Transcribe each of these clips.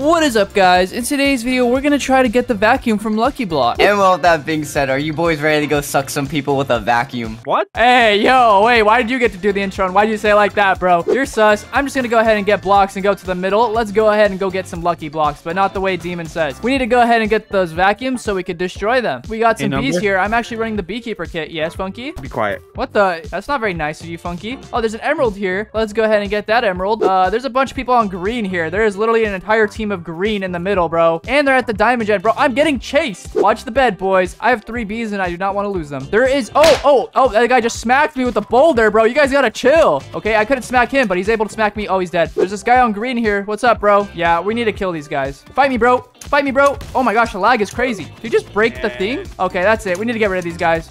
What is up, guys? In today's video, we're gonna try to get the vacuum from Lucky Block. And well, with that being said, are you boys ready to go suck some people with a vacuum? What? Hey, yo, wait, why did you get to do the intro and why did you say it like that, bro? You're sus. I'm just gonna go ahead and get blocks and go to the middle. Let's go ahead and go get some lucky blocks, but not the way Demon says. We need to go ahead and get those vacuums so we could destroy them. We got some Hey, bees here. I'm actually running the beekeeper kit. Yes, Funky? Be quiet. What the? That's not very nice of you, Funky. Oh, there's an emerald here. Let's go ahead and get that emerald. Uh, there's a bunch of people on green here. There is literally an entire team of green in the middle, bro. And they're at the diamond gen, bro. I'm getting chased. Watch the bed, boys. I have three bees and I do not want to lose them. There is, oh, oh, oh, that guy just smacked me with the boulder, bro. You guys gotta chill. Okay, I couldn't smack him, but he's able to smack me. Oh, he's dead. There's this guy on green here. What's up, bro? Yeah, we need to kill these guys. Fight me, bro. Fight me, bro. Oh my gosh, the lag is crazy. Did you just break the thing? Okay, that's it. We need to get rid of these guys.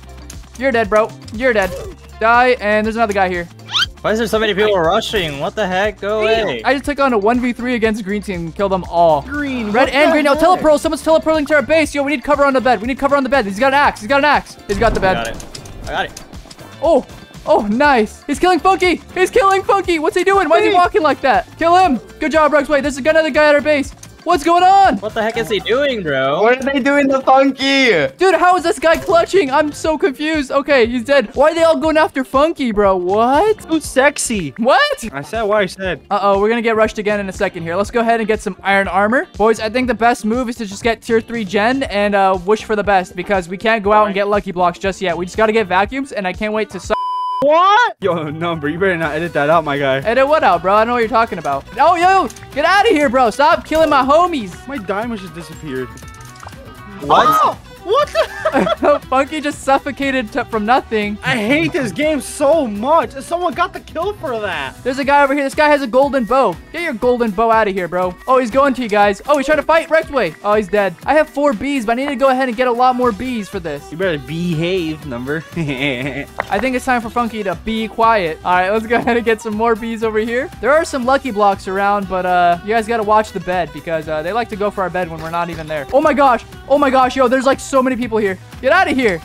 You're dead, bro. You're dead. Die, and there's another guy here. Why is there so many people rushing? What the heck? Go away. I just took on a 1v3 against green team and killed them all. Green. Red and green. Now telepearl. Someone's teleporting to our base. Yo, we need cover on the bed. We need cover on the bed. He's got an axe. He's got an axe. He's got the I bed. got it. I got it. Oh, oh, nice. He's killing Funky. He's killing Funky. What's he doing? Why is he walking like that? Kill him. Good job, Rex. Wait, there's another guy at our base. What's going on? What the heck is he doing, bro? What are they doing to Funky? Dude, how is this guy clutching? I'm so confused. Okay, he's dead. Why are they all going after Funky, bro? What? Too sexy. What? I said what I said. Uh-oh, we're gonna get rushed again in a second here. Let's go ahead and get some iron armor. Boys, I think the best move is to just get tier 3 gen and uh, wish for the best because we can't go out and get lucky blocks just yet. We just gotta get vacuums and I can't wait to suck. What? Yo, number. You better not edit that out, my guy. Edit what out, bro? I don't know what you're talking about. Oh, yo, get out of here, bro. Stop killing my homies. My diamond just disappeared. What? Oh, what the? Funky just suffocated from nothing. I hate this game so much. Someone got the kill for that. There's a guy over here. This guy has a golden bow. Get your golden bow out of here, bro. Oh, he's going to you guys. Oh, he's trying to fight Rektway. Oh, he's dead. I have four bees, but I need to go ahead and get a lot more bees for this. You better behave, number. I think it's time for Funky to be quiet. All right, let's go ahead and get some more bees over here. There are some lucky blocks around, but uh, you guys got to watch the bed because uh, they like to go for our bed when we're not even there. Oh my gosh. Oh my gosh, yo, there's like so many people here. Get out of here.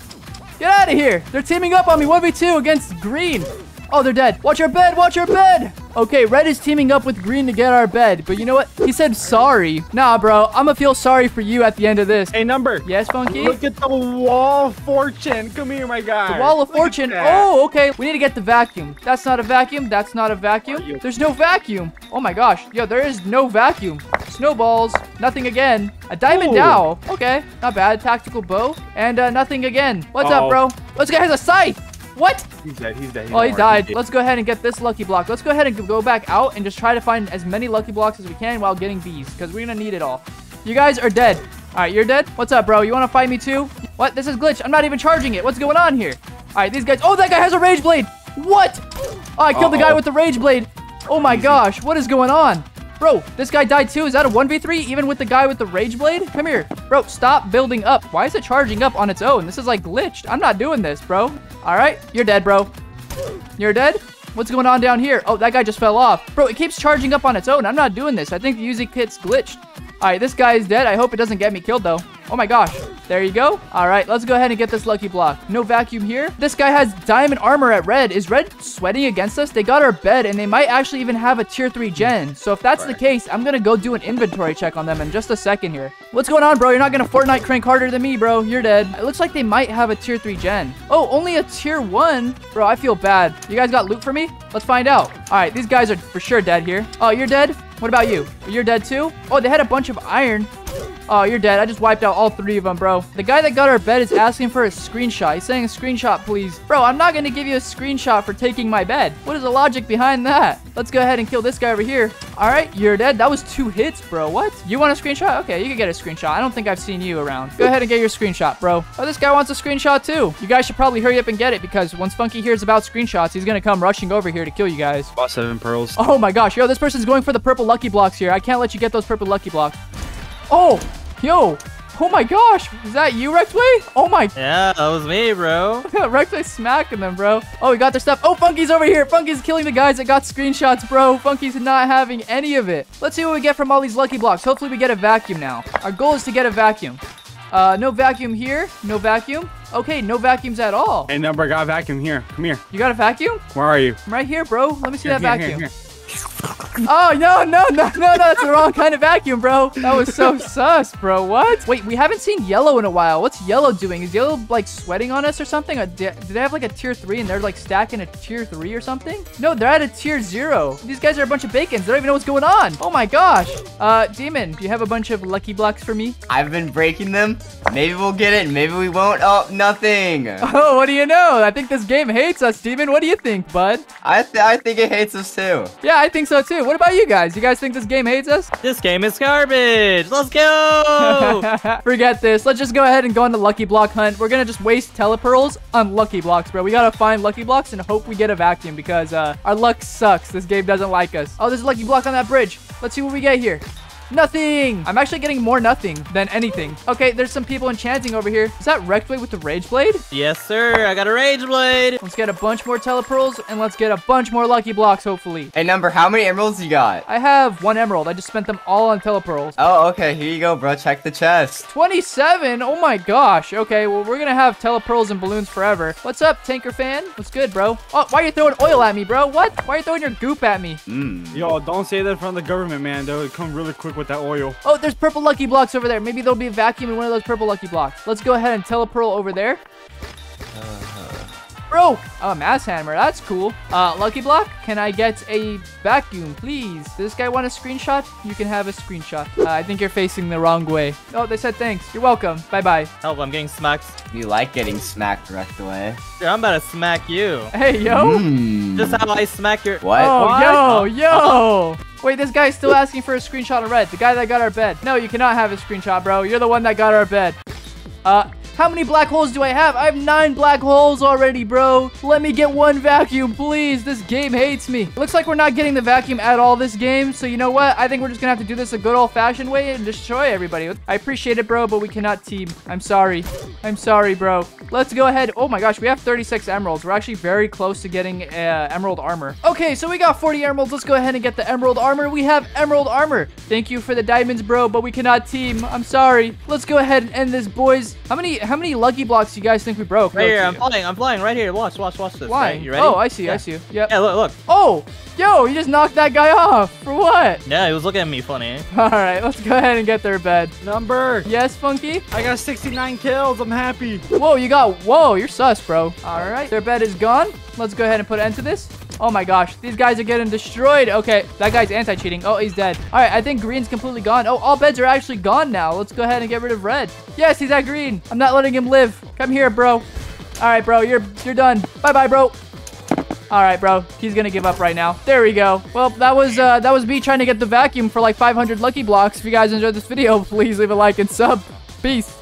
Get out of here. They're teaming up on me 1v2 against green. Oh, they're dead. Watch our bed. Watch our bed. Okay, red is teaming up with green to get our bed. But you know what? He said sorry. Nah, bro. I'm gonna feel sorry for you at the end of this. hey, number. Yes, Funky? Look at the wall of fortune. Come here, my guy. The wall of Look fortune. Oh, okay. We need to get the vacuum. That's not a vacuum. That's not a vacuum. There's no vacuum. Oh my gosh. Yo, there is no vacuum. Snowballs. Nothing again. A diamond Ooh. dao. Okay. Not bad. Tactical bow. And uh, nothing again. What's up, Uh-oh. bro? This guy has a scythe. What? He's dead. He's dead. He's Oh, he died. Let's go ahead and get this lucky block. Let's go ahead and go back out and just try to find as many lucky blocks as we can while getting bees because we're going to need it all. You guys are dead. All right, you're dead? What's up, bro? You want to fight me too? What? This is glitch. I'm not even charging it. What's going on here? All right, these guys. Oh, that guy has a rage blade. What? Oh, I killed the guy with the rage blade. Oh my gosh, what is going on? Bro, this guy died too. Is that a 1v3 even with the guy with the rage blade? Come here. Bro, stop building up. Why is it charging up on its own? This is like glitched. I'm not doing this, bro. All right, you're dead, bro. You're dead? What's going on down here? Oh, that guy just fell off. Bro, it keeps charging up on its own. I'm not doing this. I think the music kit's glitched. All right, this guy is dead. I hope it doesn't get me killed, though. Oh my gosh. There you go. All right, let's go ahead and get this lucky block. No vacuum here. This guy has diamond armor at red. Is red sweating against us? They got our bed, and they might actually even have a tier 3 gen. So if that's the case, I'm going to go do an inventory check on them in just a second here. What's going on, bro? You're not going to Fortnite crank harder than me, bro. You're dead. It looks like they might have a tier 3 gen. Oh, only a tier 1? Bro, I feel bad. You guys got loot for me? Let's find out. All right, these guys are for sure dead here. Oh, you're dead? What about you? You're dead too? Oh, they had a bunch of iron. Oh, you're dead. I just wiped out all three of them, bro. The guy that got our bed is asking for a screenshot. He's saying a screenshot, please. Bro, I'm not going to give you a screenshot for taking my bed. What is the logic behind that? Let's go ahead and kill this guy over here. All right, you're dead. That was two hits, bro. What? You want a screenshot? Okay, you can get a screenshot. I don't think I've seen you around. Go ahead and get your screenshot, bro. Oh, this guy wants a screenshot too. You guys should probably hurry up and get it because once Funky hears about screenshots, he's going to come rushing over here to kill you guys. Bought seven pearls. Oh my gosh, yo, this person's going for the purple lucky blocks here. I can't let you get those purple lucky blocks. Oh, yo. Oh my gosh, is that you, Rektway? Oh my, Yeah, that was me, bro. Rektway smacking them, bro. Oh, we got their stuff. Oh, Funky's over here. Funky's killing the guys that got screenshots, bro. Funky's not having any of it. Let's see what we get from all these lucky blocks. Hopefully we get a vacuum now. Our goal is to get a vacuum. Uh, no vacuum here. No vacuum. Okay, no vacuums at all. Hey, number. I got a vacuum here. Come here. You got a vacuum? Where are you? I'm right here, bro. Let me see Here, that here, vacuum. here, here. Oh, no, no, no, no, no. That's the wrong kind of vacuum, bro. That was so sus, bro. What? Wait, we haven't seen yellow in a while. What's yellow doing? Is yellow, like, sweating on us or something? Do do they have, like, a tier 3 and they're, like, stacking a tier 3 or something? No, they're at a tier 0. These guys are a bunch of bacons. They don't even know what's going on. Oh, my gosh. Uh, Demon, do you have a bunch of lucky blocks for me? I've been breaking them. Maybe we'll get it, maybe we won't. Oh, nothing. Oh, what do you know? I think this game hates us, Demon. What do you think, bud? I th I think it hates us too. Yeah, I think so, too. What about you guys? You guys think this game hates us? This game is garbage. Let's go. Forget this. Let's just go ahead and go on the lucky block hunt. We're gonna just waste telepearls on lucky blocks, bro. We gotta find lucky blocks and hope we get a vacuum because uh, our luck sucks. This game doesn't like us. Oh, there's a lucky block on that bridge. Let's see what we get here. Nothing. I'm actually getting more nothing than anything. Okay, there's some people enchanting over here. Is that Rectblade with the Rage Blade? yes, sir. I got a rage blade. Let's get a bunch more telepearls and let's get a bunch more lucky blocks, hopefully. Hey, number, how many emeralds you got? I have one emerald. I just spent them all on telepearls. Oh, okay, here you go, bro. Check the chest. 27? Oh my gosh. Okay, well, we're gonna have telepearls and balloons forever. What's up, Tanqr fan? What's good, bro? Oh, why are you throwing oil at me, bro? What? Why are you throwing your goop at me? Mmm. Yo, don't say that in front of the government, man. They'll come really quick with that oil. Oh, there's purple lucky blocks over there. Maybe there'll be a vacuum in one of those purple lucky blocks. Let's go ahead and telepearl over there. Bro, oh, a mass hammer. That's cool. Uh, lucky block, can I get a vacuum, please? Does this guy want a screenshot? You can have a screenshot. Uh, I think you're facing the wrong way. Oh, they said thanks. You're welcome. Bye-bye. Help, I'm getting smacked. You like getting smacked right away. Dude, I'm about to smack you. Hey, yo. Mmm. Just how I smack your. What? Oh, What? yo, yo. Wait, this guy's still asking for a screenshot of red. The guy that got our bed. No, you cannot have a screenshot, bro. You're the one that got our bed. Uh, how many black holes do I have? I have nine black holes already, bro. Let me get one vacuum, please. This game hates me. Looks like we're not getting the vacuum at all this game. So you know what? I think we're just gonna have to do this a good old-fashioned way and destroy everybody. I appreciate it, bro, but we cannot team. I'm sorry. I'm sorry, bro. Let's go ahead. Oh my gosh, we have 36 emeralds. We're actually very close to getting uh, emerald armor. Okay, so we got 40 emeralds. Let's go ahead and get the emerald armor. We have emerald armor. Thank you for the diamonds, bro, but we cannot team. I'm sorry. Let's go ahead and end this, boys. How many how many lucky blocks do you guys think we broke? Right here, I'm flying. I'm flying right here. Watch, watch, watch this. Flying. Right, you ready? Oh, I see. I see. Yep. Yeah, look, look. Oh, yo, you just knocked that guy off. For what? Yeah, he was looking at me funny. All right, let's go ahead and get their bed. Number. Yes, Funky? I got 69 kills. I'm happy. Whoa, you got, whoa, you're sus, bro. All right, their bed is gone. Let's go ahead and put an end to this. Oh my gosh, these guys are getting destroyed. Okay, that guy's anti-cheating. Oh, he's dead. All right, I think green's completely gone. Oh, all beds are actually gone now. Let's go ahead and get rid of red. Yes, he's at green. I'm not letting him live. Come here, bro. All right, bro, you're you're done. Bye-bye, bro. All right, bro. He's gonna give up right now. There we go. Well, that was uh, that was me trying to get the vacuum for like 500 lucky blocks. If you guys enjoyed this video, please leave a like and sub. Peace.